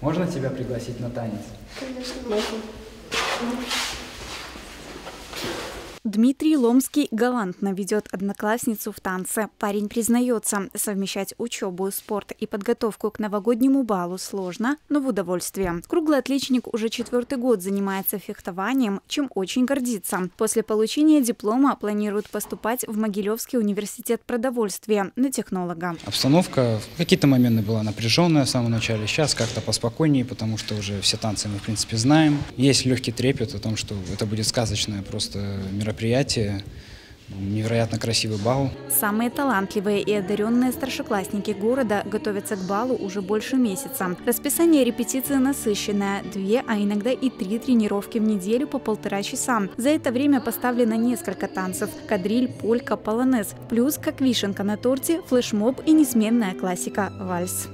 Можно тебя пригласить на танец? Конечно, можно. Дмитрий Ломский галантно ведет одноклассницу в танце. Парень признается, совмещать учебу, спорт и подготовку к новогоднему балу сложно, но в удовольствие. Круглый отличник уже четвертый год занимается фехтованием, чем очень гордится. После получения диплома планирует поступать в Могилевский университет продовольствия на технолога. Обстановка в какие-то моменты была напряженная в самом начале, сейчас как-то поспокойнее, потому что уже все танцы мы в принципе знаем. Есть легкий трепет о том, что это будет сказочное просто мероприятие мероприятие, невероятно красивый бал. Самые талантливые и одаренные старшеклассники города готовятся к балу уже больше месяца. Расписание репетиции насыщенное. Две, а иногда и три тренировки в неделю по полтора часа. За это время поставлено несколько танцев – кадриль, полька, полонез. Плюс, как вишенка на торте, флешмоб и несменная классика – вальс.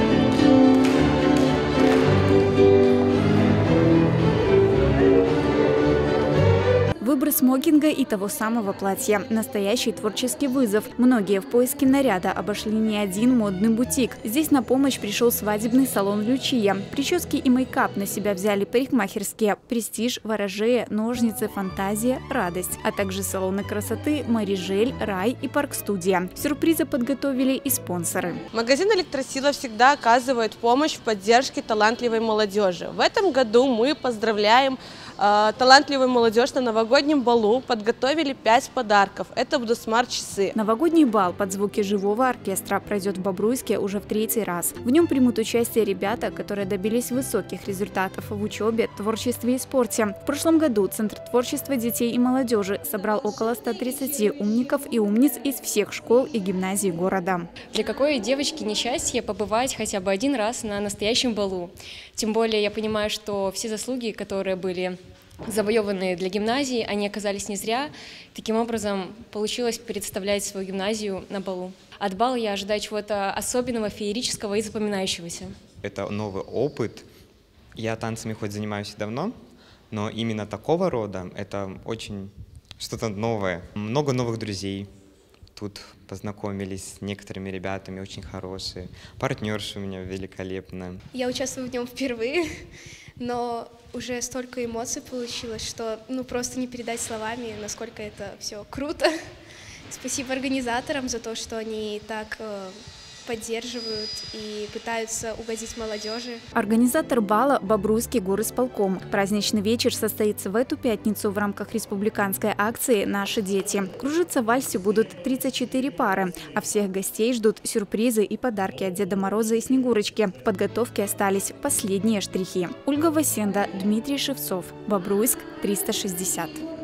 Выбор смокинга и того самого платья. Настоящий творческий вызов. Многие в поиске наряда обошли не один модный бутик. Здесь на помощь пришел свадебный салон «Лючия». Прически и мейкап на себя взяли парикмахерские. Престиж, ворожея, ножницы, фантазия, радость. А также салоны красоты «Марижель», «Рай» и «Парк-студия». Сюрпризы подготовили и спонсоры. Магазин «Электросила» всегда оказывает помощь в поддержке талантливой молодежи. В этом году мы поздравляем талантливую молодежь на новогоднем балу подготовили 5 подарков. Это будут смарт-часы. Новогодний бал под звуки живого оркестра пройдет в Бобруйске уже в третий раз. В нем примут участие ребята, которые добились высоких результатов в учебе, творчестве и спорте. В прошлом году Центр творчества детей и молодежи собрал около 130 умников и умниц из всех школ и гимназий города. Для какой девочки несчастье побывать хотя бы один раз на настоящем балу? Тем более я понимаю, что все заслуги, которые были завоеванные для гимназии, они оказались не зря. Таким образом, получилось представлять свою гимназию на балу. От бала я ожидаю чего-то особенного, феерического и запоминающегося. Это новый опыт. Я танцами хоть занимаюсь давно, но именно такого рода это очень что-то новое. Много новых друзей. Тут познакомились с некоторыми ребятами, очень хорошие. Партнерша у меня великолепная. Я участвую в нем впервые но уже столько эмоций получилось, что ну просто не передать словами, насколько это все круто. Спасибо организаторам за то, что они так э, поддерживают и пытаются угодить молодежи. Организатор бала – Бобруйский горосполком. Праздничный вечер состоится в эту пятницу в рамках республиканской акции «Наши дети». Кружиться в вальсе будут 34 пары, а всех гостей ждут сюрпризы и подарки от Деда Мороза и Снегурочки. В подготовке остались последние штрихи. Ольга Васенда, Дмитрий Шевцов. Бобруйск, 360.